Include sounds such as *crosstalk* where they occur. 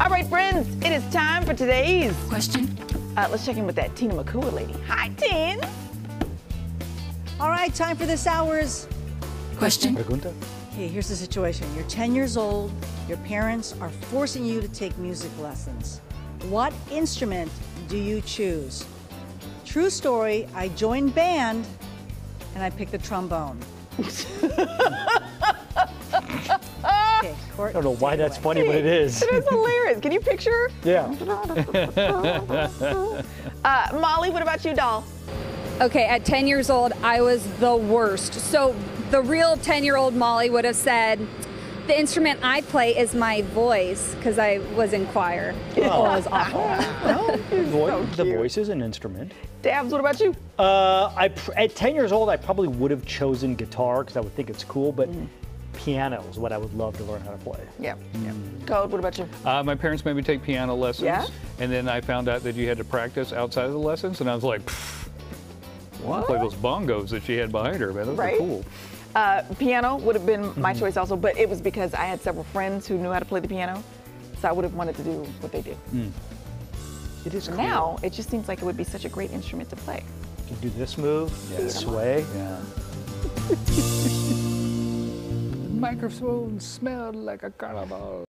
All right, friends, it is time for today's. Question. Uh, let's check in with that Tina Macuha lady. Hi, Tin. All right, time for this hour's. Question. Pregunta? Okay, here's the situation. You're 10 years old. Your parents are forcing you to take music lessons. What instrument do you choose? True story. I joined band, and I picked the trombone. *laughs* okay, Court, I don't know why that's away. funny, but it is. It is hilarious. Can you picture? Yeah. *laughs* Uh, Molly, what about you, doll? Okay, at 10 years old, I was the worst. So the real 10 year old Molly would have said, the instrument I play is my voice because I was in choir. It was awful. *laughs* Vo- the voice is an instrument. Dabs, what about you? Uh, I pr- at 10 years old, I probably would have chosen guitar because I would think it's cool, but Mm-hmm. Piano is what I would love to learn how to play. Yeah. yeah. Code, what about you? Uh, my parents made me take piano lessons. Yeah? And then I found out that you had to practice outside of the lessons, and I was like, "Pfft, I wanna play those bongos that she had behind her, man. Those Right? are cool. Uh, piano would have been my Mm-hmm. choice also, but it was because I had several friends who knew how to play the piano. So I would have wanted to do what they do. It is cool. Now, it just seems like it would be such a great instrument to play. You can do this move, sway. Yeah. *laughs* Microphone smelled like a carnival.